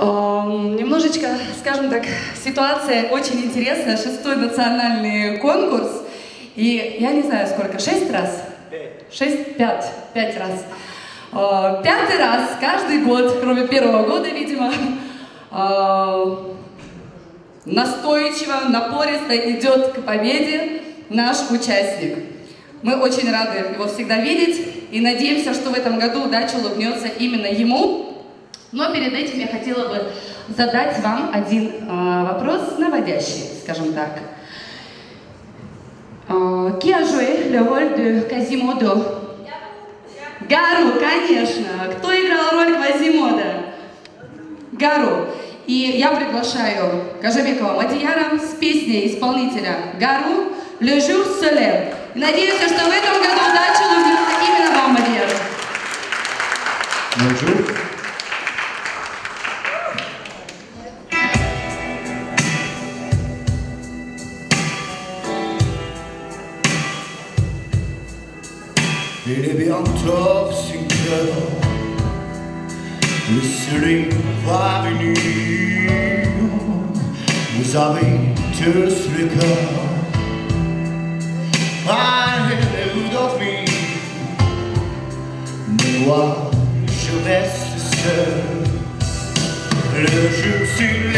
Эм, Немножечко, скажем так, ситуация очень интересная. Шестой национальный конкурс. И я не знаю сколько, шесть раз? Шесть, пять, пять раз. Э, Пятый раз каждый год, кроме первого года, видимо, э, настойчиво, напористо идет к победе наш участник. Мы очень рады его всегда видеть и надеемся, что в этом году удача улыбнется именно ему. Но перед этим я хотела бы задать вам один э, вопрос наводящий, скажем так. Э, Qui a joué? Гару, конечно. Кто играл роль Квазимода? Гару. И я приглашаю Кажабекова Мадияра с песней исполнителя Гару «Le jour se lève». И надеюсь, что в этом году удача улыбнется именно вам, Мадияр. Bonjour. Il est bientôt 5 heures, le soleil va vous avez tous le cœur, allez-vous dormir, mais moi je reste seul, le jour sur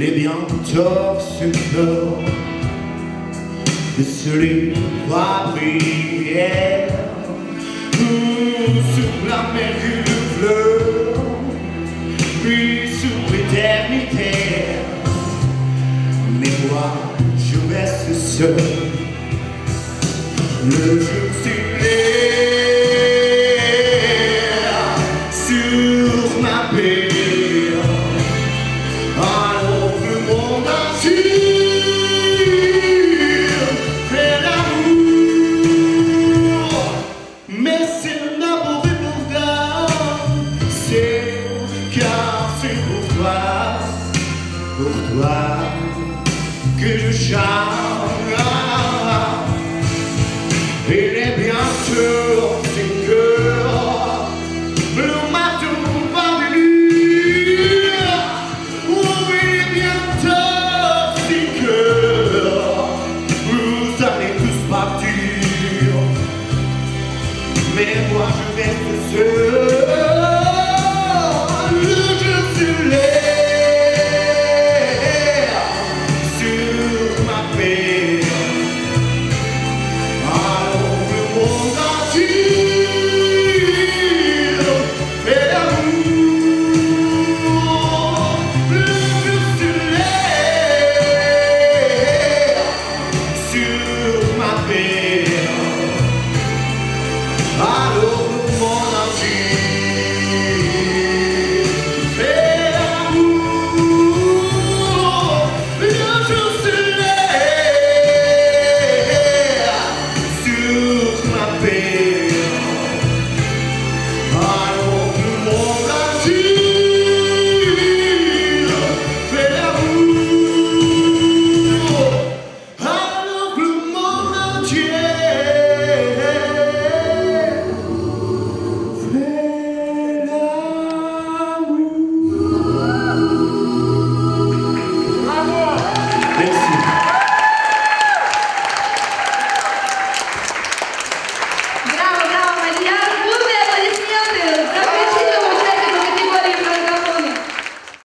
Il est bientôt ce heures, le soleil va briller. Sous la mer que le fleuve. Puis sous l'éternité. Mais moi je reste seul. Le que je chante. Il est bientôt sécure, le matin par de lui. Oh, il est bientôt sécure, vous allez tous partir. Mais moi je vais te seul.